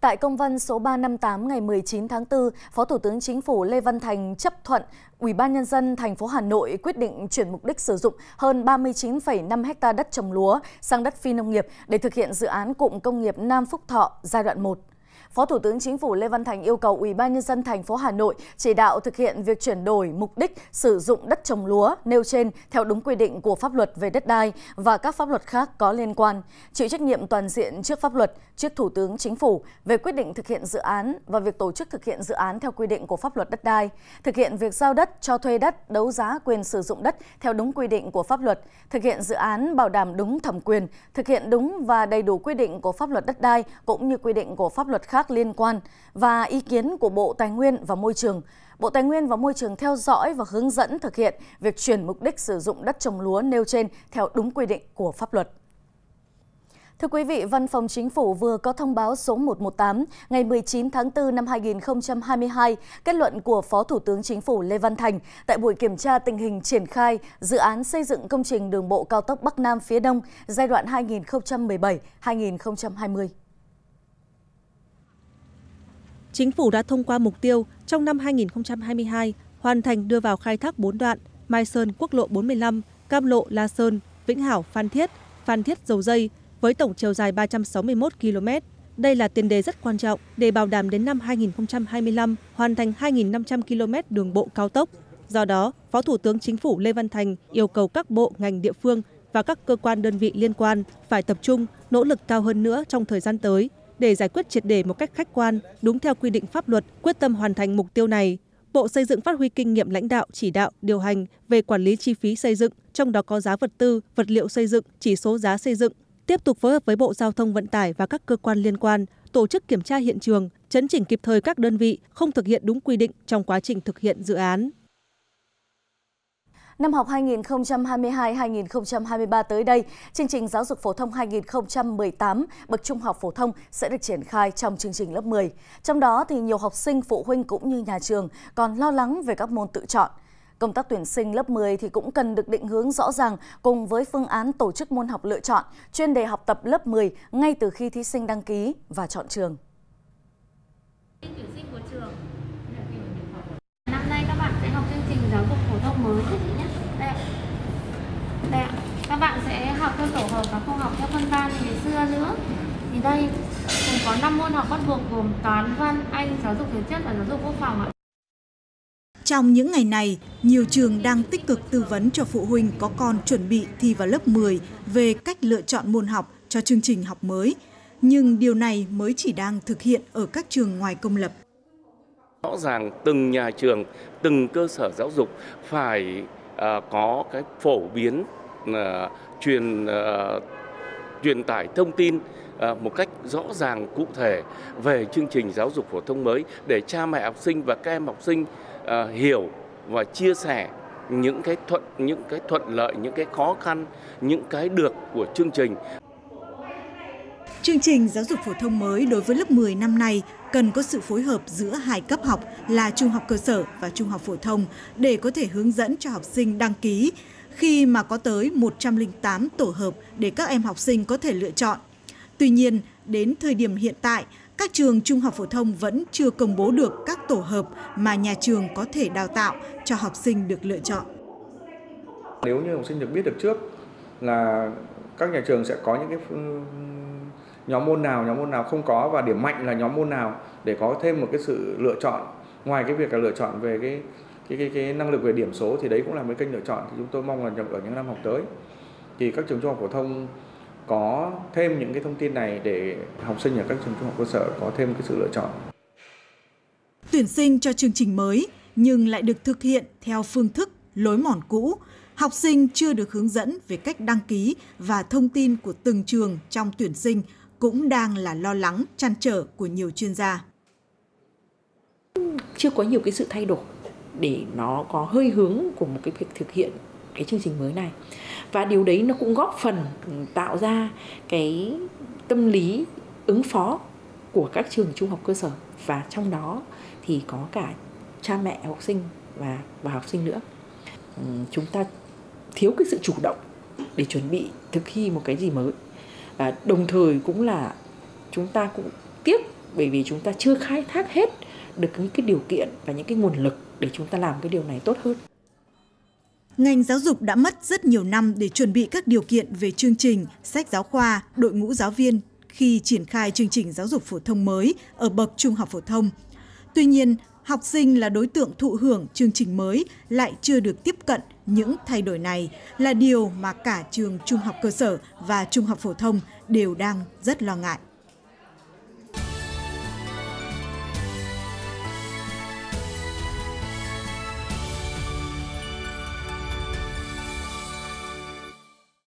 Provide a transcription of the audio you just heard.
Tại công văn số 358 ngày 19 tháng 4, Phó Thủ tướng Chính phủ Lê Văn Thành chấp thuận Ủy ban nhân dân thành phố Hà Nội quyết định chuyển mục đích sử dụng hơn 39,5 ha đất trồng lúa sang đất phi nông nghiệp để thực hiện dự án cụm công nghiệp Nam Phúc Thọ giai đoạn 1. Phó Thủ tướng Chính phủ Lê Văn Thành yêu cầu Ủy ban nhân dân thành phố Hà Nội chỉ đạo thực hiện việc chuyển đổi mục đích sử dụng đất trồng lúa nêu trên theo đúng quy định của pháp luật về đất đai và các pháp luật khác có liên quan, chịu trách nhiệm toàn diện trước pháp luật, trước Thủ tướng Chính phủ về quyết định thực hiện dự án và việc tổ chức thực hiện dự án theo quy định của pháp luật đất đai, thực hiện việc giao đất, cho thuê đất, đấu giá quyền sử dụng đất theo đúng quy định của pháp luật, thực hiện dự án bảo đảm đúng thẩm quyền, thực hiện đúng và đầy đủ quy định của pháp luật đất đai cũng như quy định của pháp luật khác liên quan và ý kiến của Bộ Tài nguyên và Môi trường. Bộ Tài nguyên và Môi trường theo dõi và hướng dẫn thực hiện việc chuyển mục đích sử dụng đất trồng lúa nêu trên theo đúng quy định của pháp luật. Thưa quý vị, Văn phòng Chính phủ vừa có thông báo số 118 ngày 19 tháng 4 năm 2022, kết luận của Phó Thủ tướng Chính phủ Lê Văn Thành tại buổi kiểm tra tình hình triển khai dự án xây dựng công trình đường bộ cao tốc Bắc Nam phía Đông giai đoạn 2017-2020. Chính phủ đã thông qua mục tiêu trong năm 2022 hoàn thành đưa vào khai thác bốn đoạn Mai Sơn quốc lộ 45, Cam Lộ La Sơn, Vĩnh Hảo Phan Thiết, Phan Thiết Dầu Dây với tổng chiều dài 361 km. Đây là tiền đề rất quan trọng để bảo đảm đến năm 2025 hoàn thành 2.500 km đường bộ cao tốc. Do đó, Phó Thủ tướng Chính phủ Lê Văn Thành yêu cầu các bộ, ngành địa phương và các cơ quan đơn vị liên quan phải tập trung, nỗ lực cao hơn nữa trong thời gian tới để giải quyết triệt đề một cách khách quan, đúng theo quy định pháp luật, quyết tâm hoàn thành mục tiêu này. Bộ Xây dựng phát huy kinh nghiệm lãnh đạo, chỉ đạo, điều hành về quản lý chi phí xây dựng, trong đó có giá vật tư, vật liệu xây dựng, chỉ số giá xây dựng. Tiếp tục phối hợp với Bộ Giao thông Vận tải và các cơ quan liên quan, tổ chức kiểm tra hiện trường, chấn chỉnh kịp thời các đơn vị không thực hiện đúng quy định trong quá trình thực hiện dự án. Năm học 2022-2023 tới đây, chương trình giáo dục phổ thông 2018 bậc trung học phổ thông sẽ được triển khai trong chương trình lớp 10. Trong đó thì nhiều học sinh, phụ huynh cũng như nhà trường còn lo lắng về các môn tự chọn. Công tác tuyển sinh lớp 10 thì cũng cần được định hướng rõ ràng cùng với phương án tổ chức môn học lựa chọn, chuyên đề học tập lớp 10 ngay từ khi thí sinh đăng ký và chọn trường. Năm nay các bạn sẽ học chương trình giáo dục phổ thông mới đây ạ. Các bạn sẽ học theo tổ hợp và không học theo phân ban như ngày xưa nữa. Thì đây cũng có 5 môn học bắt buộc gồm toán, văn, anh, giáo dục thể chất và giáo dục quốc phòng ạ. Trong những ngày này, nhiều trường đang tích cực tư vấn cho phụ huynh có con chuẩn bị thi vào lớp 10 về cách lựa chọn môn học cho chương trình học mới. Nhưng điều này mới chỉ đang thực hiện ở các trường ngoài công lập. Rõ ràng từng nhà trường, từng cơ sở giáo dục phải uh, có cái phổ biến Ờ, truyền uh, truyền tải thông tin uh, một cách rõ ràng cụ thể về chương trình giáo dục phổ thông mới để cha mẹ học sinh và các em học sinh uh, hiểu và chia sẻ những cái thuận những cái thuận lợi những cái khó khăn những cái được của chương trình. Chương trình giáo dục phổ thông mới đối với lớp 10 năm nay cần có sự phối hợp giữa hai cấp học là trung học cơ sở và trung học phổ thông để có thể hướng dẫn cho học sinh đăng ký khi mà có tới 108 tổ hợp để các em học sinh có thể lựa chọn. Tuy nhiên, đến thời điểm hiện tại, các trường trung học phổ thông vẫn chưa công bố được các tổ hợp mà nhà trường có thể đào tạo cho học sinh được lựa chọn. Nếu như học sinh được biết được trước là các nhà trường sẽ có những cái ừ, nhóm môn nào, nhóm môn nào không có và điểm mạnh là nhóm môn nào để có thêm một cái sự lựa chọn ngoài cái việc là lựa chọn về cái cái cái, cái năng lực về điểm số thì đấy cũng là một kênh lựa chọn thì chúng tôi mong là ở những năm học tới thì các trường trung học phổ thông có thêm những cái thông tin này để học sinh ở các trường trung học cơ sở có thêm cái sự lựa chọn. Tuyển sinh cho chương trình mới nhưng lại được thực hiện theo phương thức lối mòn cũ. Học sinh chưa được hướng dẫn về cách đăng ký và thông tin của từng trường trong tuyển sinh cũng đang là lo lắng, chăn trở của nhiều chuyên gia. Chưa có nhiều cái sự thay đổi để nó có hơi hướng của một cái việc thực hiện cái chương trình mới này. Và điều đấy nó cũng góp phần tạo ra cái tâm lý ứng phó của các trường trung học cơ sở. Và trong đó thì có cả cha mẹ, học sinh và và học sinh nữa. Chúng ta thiếu cái sự chủ động để chuẩn bị thực thi một cái gì mới. Và đồng thời cũng là chúng ta cũng tiếc bởi vì chúng ta chưa khai thác hết được những cái điều kiện và những cái nguồn lực để chúng ta làm cái điều này tốt hơn. Ngành giáo dục đã mất rất nhiều năm để chuẩn bị các điều kiện về chương trình, sách giáo khoa, đội ngũ giáo viên khi triển khai chương trình giáo dục phổ thông mới ở bậc trung học phổ thông. Tuy nhiên, học sinh là đối tượng thụ hưởng chương trình mới lại chưa được tiếp cận những thay đổi này là điều mà cả trường trung học cơ sở và trung học phổ thông đều đang rất lo ngại.